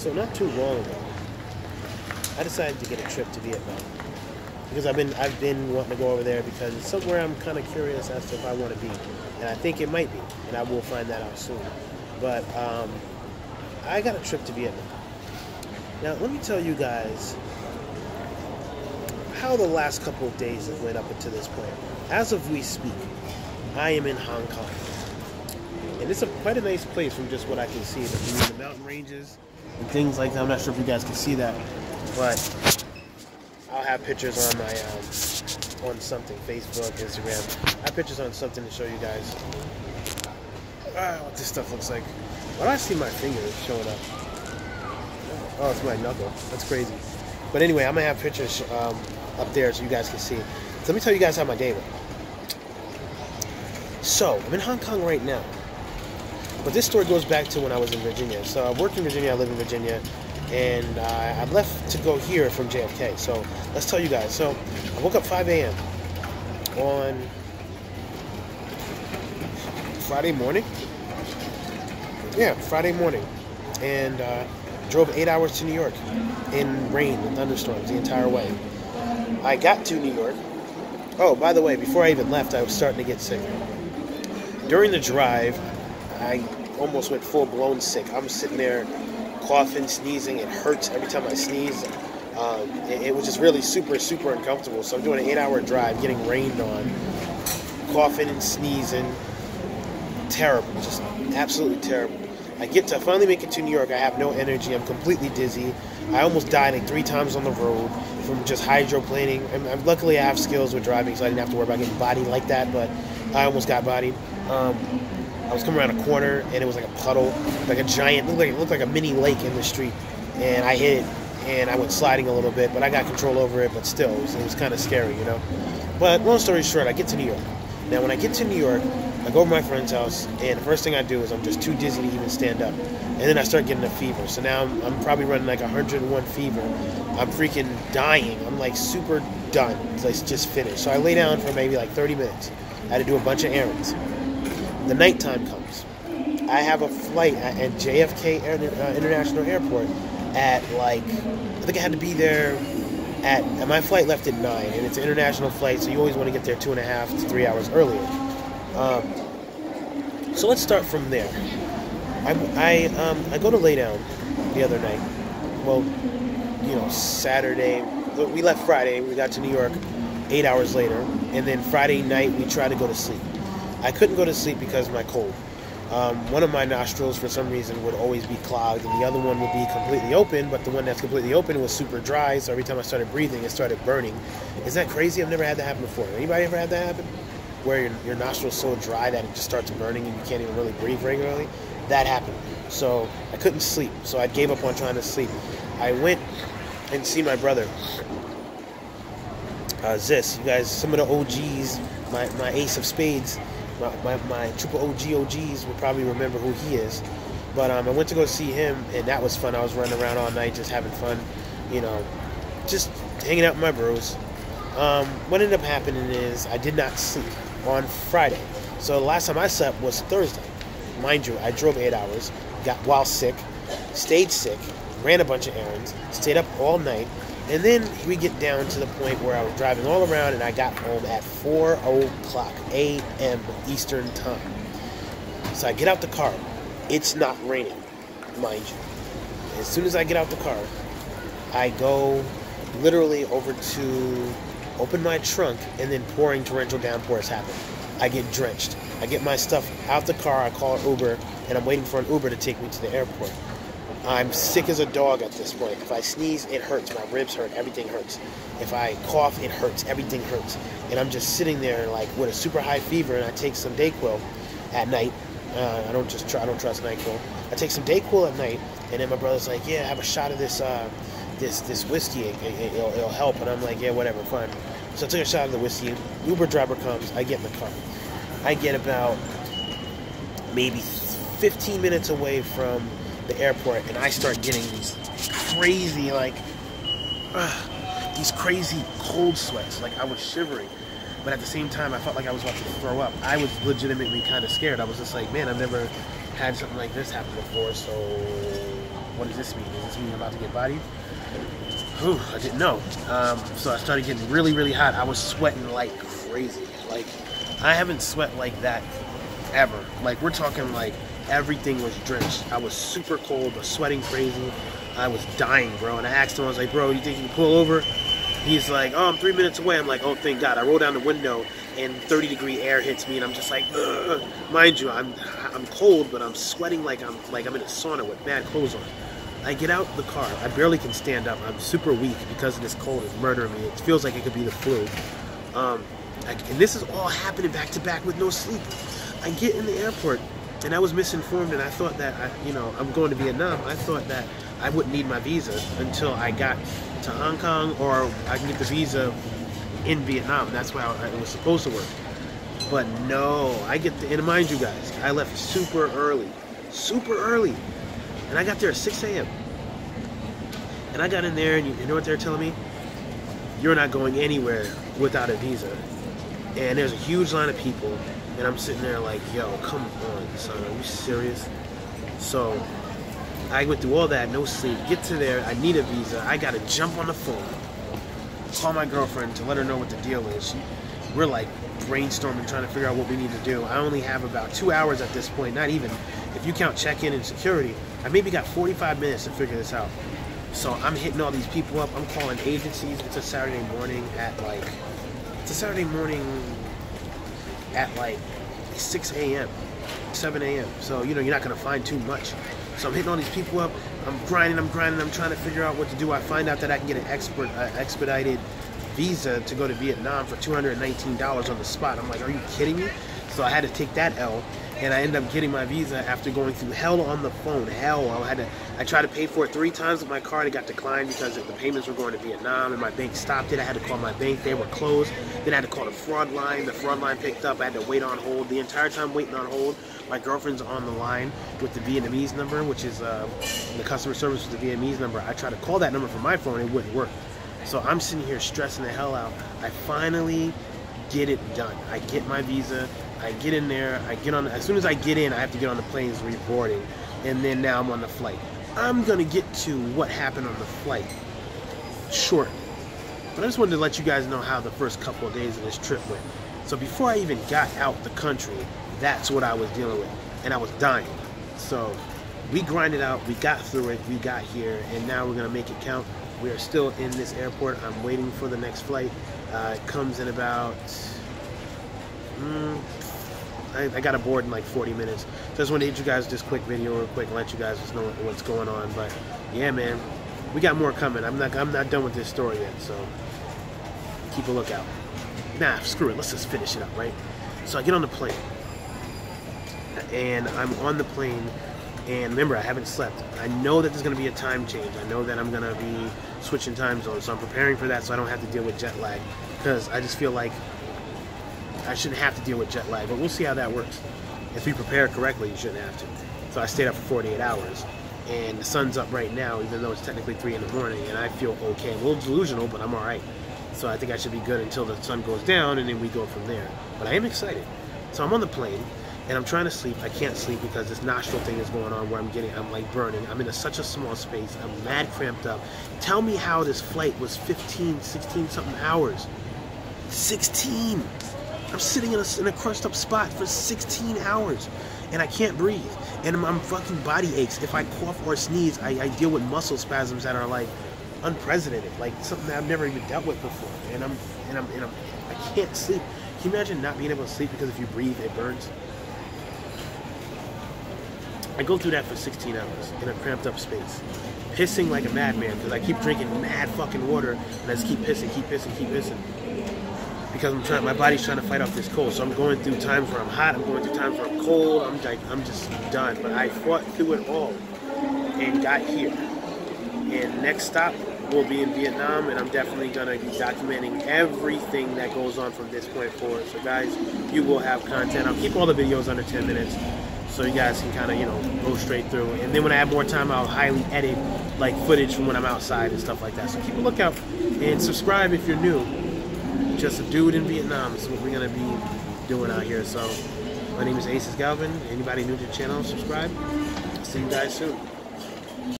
So not too long ago, I decided to get a trip to Vietnam because I've been I've been wanting to go over there because it's somewhere I'm kind of curious as to if I want to be, and I think it might be, and I will find that out soon. But um, I got a trip to Vietnam. Now let me tell you guys how the last couple of days have went up until this point. As of we speak, I am in Hong Kong. And it's a quite a nice place from just what I can see. The, the mountain ranges and things like that. I'm not sure if you guys can see that, but I'll have pictures on my um, on something, Facebook, Instagram. I have pictures on something to show you guys ah, what this stuff looks like. Why do I see my finger showing up? Oh, it's my knuckle. That's crazy. But anyway, I'm gonna have pictures um, up there so you guys can see. So let me tell you guys how my day went. So I'm in Hong Kong right now. But this story goes back to when I was in Virginia. So I worked in Virginia, I live in Virginia, and uh, I left to go here from JFK. So let's tell you guys. So I woke up 5 a.m. on Friday morning. Yeah, Friday morning, and uh, drove eight hours to New York in rain and thunderstorms the entire way. I got to New York. Oh, by the way, before I even left, I was starting to get sick. During the drive, I almost went full blown sick. I'm sitting there coughing, sneezing. It hurts every time I sneeze. Um, it, it, was just really super, super uncomfortable. So I'm doing an eight hour drive, getting rained on, coughing and sneezing. Terrible, just absolutely terrible. I get to finally make it to New York. I have no energy. I'm completely dizzy. I almost died like three times on the road from just hydroplaning. And, and luckily, I have skills with driving, so I didn't have to worry about getting bodied like that. But I almost got bodied. Um, I was coming around a corner and it was like a puddle, like a giant, looked like, it looked like a mini lake in the street. And I hit it and I went sliding a little bit, but I got control over it, but still, it was, was kind of scary, you know? But long story short, I get to New York. Now, when I get to New York, I go to my friend's house, and the first thing I do is I'm just too dizzy to even stand up. And then I start getting a fever. So now I'm, I'm probably running like 101 fever. I'm freaking dying. I'm like super done. It's just finished. So I lay down for maybe like 30 minutes. I had to do a bunch of errands the nighttime comes. I have a flight at JFK uh, International Airport at like I think I had to be there at and my flight left at nine, and it's an international flight, so you always want to get there two and a half to three hours earlier. Um, so let's start from there. I I, um, I go to lay down the other night. Well, you know, Saturday. We left Friday. We got to New York eight hours later, and then Friday night we tried to go to sleep. I couldn't go to sleep because of my cold. Um, one of my nostrils, for some reason, would always be clogged, and the other one would be completely open. But the one that's completely open was super dry, so every time I started breathing, it started burning. Isn't that crazy? I've never had that happen before. Anybody ever had that happen? Where your, your nostril's so dry that it just starts burning and you can't even really breathe regularly? That happened. So I couldn't sleep. So I gave up on trying to sleep. I went and see my brother, uh, Zis. You guys, some of the OGs, my, my ace of spades my, my, my triple OG OGs will probably remember who he is. But um, I went to go see him, and that was fun. I was running around all night, just having fun, you know, just hanging out with my bros. Um, what ended up happening is I did not sleep on Friday. So the last time I slept was Thursday. Mind you, I drove eight hours, got while sick, stayed sick, ran a bunch of errands, stayed up all night, and then we get down to the point where I was driving all around and I got home at 4 o'clock a.m. Eastern Time. So I get out the car. It's not raining, mind you. As soon as I get out the car, I go literally over to open my trunk and then pouring torrential downpours happen. I get drenched. I get my stuff out the car, I call an Uber, and I'm waiting for an Uber to take me to the airport. I'm sick as a dog at this point. If I sneeze, it hurts. My ribs hurt. Everything hurts. If I cough, it hurts. Everything hurts. And I'm just sitting there like with a super high fever, and I take some Dayquil at night. Uh, I don't just try. I don't trust Nyquil. I take some Dayquil at night, and then my brother's like, "Yeah, have a shot of this, uh, this, this whiskey. It, will it, help." And I'm like, "Yeah, whatever, fine." So I took a shot of the whiskey. Uber driver comes. I get in the car. I get about maybe 15 minutes away from the airport and I start getting these crazy, like, uh, these crazy cold sweats. Like, I was shivering. But at the same time, I felt like I was about to throw up. I was legitimately kind of scared. I was just like, man, I've never had something like this happen before, so what does this mean? Does this mean I'm about to get bodied? Whew, I didn't know. Um, so I started getting really, really hot. I was sweating like crazy. Like, I haven't sweat like that ever. Like, we're talking like everything was drenched. I was super cold, sweating crazy. I was dying, bro. And I asked him, I was like, bro, you think you can pull over? He's like, oh, I'm three minutes away. I'm like, oh, thank God. I roll down the window and 30 degree air hits me, and I'm just like, Ugh. mind you, I'm I'm cold, but I'm sweating like I'm like I'm in a sauna with bad clothes on. I get out the car. I barely can stand up. I'm super weak because of this cold. It's murdering me. It feels like it could be the flu. Um, I, and this is all happening back to back with no sleep. I get in the airport, and I was misinformed, and I thought that I, you know I'm going to Vietnam. I thought that I wouldn't need my visa until I got to Hong Kong, or I can get the visa in Vietnam. That's why it was supposed to work. But no, I get the, and mind you guys, I left super early, super early. And I got there at 6 a.m. And I got in there, and you, you know what they're telling me? You're not going anywhere without a visa. And there's a huge line of people, and I'm sitting there like, yo, come on, son, are you serious? So I went through all that, no sleep, get to there, I need a visa, I gotta jump on the phone, call my girlfriend to let her know what the deal is. She, we're like brainstorming, trying to figure out what we need to do. I only have about two hours at this point, not even. If you count check-in and security, I maybe got 45 minutes to figure this out. So I'm hitting all these people up. I'm calling agencies. It's a Saturday morning at like, it's a Saturday morning at like 6 a.m., 7 a.m. So, you know, you're not going to find too much. So I'm hitting all these people up. I'm grinding, I'm grinding, I'm trying to figure out what to do. I find out that I can get an expert, uh, expedited visa to go to Vietnam for $219 on the spot. I'm like, are you kidding me? So I had to take that L and I end up getting my visa after going through hell on the phone. Hell, I had to. I tried to pay for it three times with my card. It got declined because the payments were going to Vietnam, and my bank stopped it. I had to call my bank; they were closed. Then I had to call the fraud line. The fraud line picked up. I had to wait on hold. The entire time waiting on hold, my girlfriend's on the line with the Vietnamese number, which is uh, the customer service with the Vietnamese number. I tried to call that number from my phone; it wouldn't work. So I'm sitting here stressing the hell out. I finally get it done. I get my visa. I get in there, I get on, as soon as I get in, I have to get on the plane's reboarding, and then now I'm on the flight. I'm gonna get to what happened on the flight short, but I just wanted to let you guys know how the first couple of days of this trip went. So before I even got out the country, that's what I was dealing with, and I was dying. So we grinded out, we got through it, we got here, and now we're gonna make it count. We are still in this airport. I'm waiting for the next flight. Uh, it comes in about mm, I, I got aboard in like 40 minutes. So I just want to hit you guys this quick video real quick and let you guys just know what's going on. But yeah, man, we got more coming. I'm not I'm not done with this story yet, so keep a lookout. Nah, screw it. Let's just finish it up, right? So I get on the plane, and I'm on the plane. And remember, I haven't slept. I know that there's going to be a time change. I know that I'm going to be switching time zones. So I'm preparing for that so I don't have to deal with jet lag. Because I just feel like I shouldn't have to deal with jet lag, but we'll see how that works. If you prepare correctly, you shouldn't have to. So I stayed up for 48 hours, and the sun's up right now, even though it's technically 3 in the morning, and I feel okay. I'm a little delusional, but I'm alright. So I think I should be good until the sun goes down, and then we go from there. But I am excited. So I'm on the plane, and I'm trying to sleep. I can't sleep because this nostril thing is going on where I'm getting, I'm like burning. I'm in a, such a small space. I'm mad cramped up. Tell me how this flight was 15, 16 something hours. 16! I'm sitting in a, in a crushed up spot for 16 hours and I can't breathe. And my fucking body aches. If I cough or sneeze, I, I, deal with muscle spasms that are like unprecedented, like something that I've never even dealt with before. And I'm and I'm and I'm I can't sleep. Can you imagine not being able to sleep because if you breathe, it burns? I go through that for 16 hours in a cramped up space, pissing like a madman because I keep drinking mad fucking water and I just keep pissing, keep pissing, keep pissing because I'm trying. My body's trying to fight off this cold. So I'm going through times where I'm hot. I'm going through times where I'm cold. I'm like, I'm just done. But I fought through it all and got here. And next stop will be in Vietnam, and I'm definitely gonna be documenting everything that goes on from this point forward. So guys, you will have content. I'll keep all the videos under 10 minutes so you guys can kind of you know go straight through and then when i have more time i'll highly edit like footage from when i'm outside and stuff like that so keep a lookout and subscribe if you're new just a dude in Vietnam is what we're gonna be doing out here. So my name is Asis Galvin. Anybody new to the channel, subscribe. See you guys soon.